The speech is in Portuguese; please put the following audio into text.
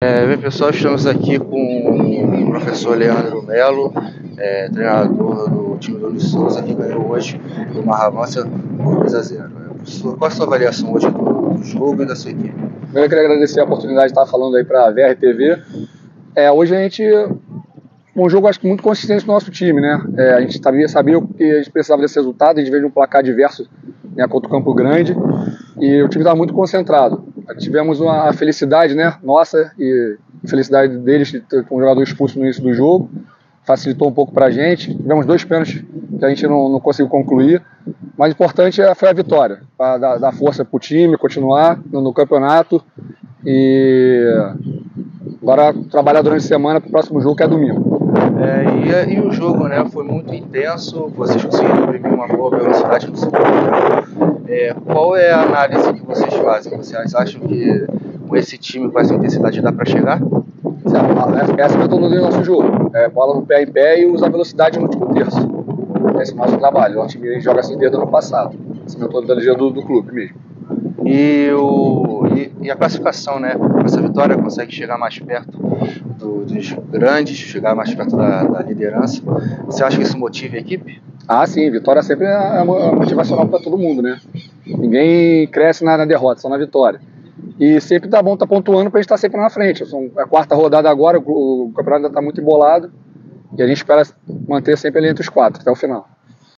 É, bem, pessoal, estamos aqui com o professor Leandro Melo, é, treinador do time do Luiz Souza, que ganhou hoje do Marravança por 2 a 0. É, professor, qual a sua avaliação hoje do, do jogo e da sua equipe? Primeiro, eu queria agradecer a oportunidade de estar falando aí para a VRTV. É, hoje a gente. Um jogo, acho que muito consistente do nosso time, né? É, a gente sabia, sabia que a gente precisava desse resultado, a gente veio de um placar diverso né, contra o Campo Grande e o time estava muito concentrado. Tivemos uma felicidade, né, nossa e felicidade deles com o jogador expulso no início do jogo, facilitou um pouco para a gente. Tivemos dois pênaltis que a gente não, não conseguiu concluir, mas o importante é, foi a vitória, para dar, dar, força para o time, continuar no, no, campeonato e agora trabalhar durante a semana para o próximo jogo que é domingo. É, e, e, o jogo né, foi muito intenso, vocês conseguiram imprimir uma boa velocidade no segundo tempo. É, qual é a análise que vocês fazem? Vocês acham que com esse time, com essa intensidade, dá para chegar? Essa é a do nosso jogo. É, bola no pé em pé e usar velocidade no último terço. Esse é o nosso trabalho. O time joga assim desde o ano passado. Essa é a metodologia do, do clube mesmo. E, o, e, e, a classificação, né? Com essa vitória consegue chegar mais perto do, dos grandes, chegar mais perto da, da, liderança. Você acha que isso motiva a equipe? Ah, sim. Vitória sempre é, é motivacional para todo mundo, né? Ninguém cresce na, na, derrota, só na vitória. E sempre tá bom estar tá pontuando para a gente estar tá sempre na frente. São a quarta rodada agora, o, o campeonato ainda está muito embolado e a gente espera manter sempre ali entre os quatro até o final.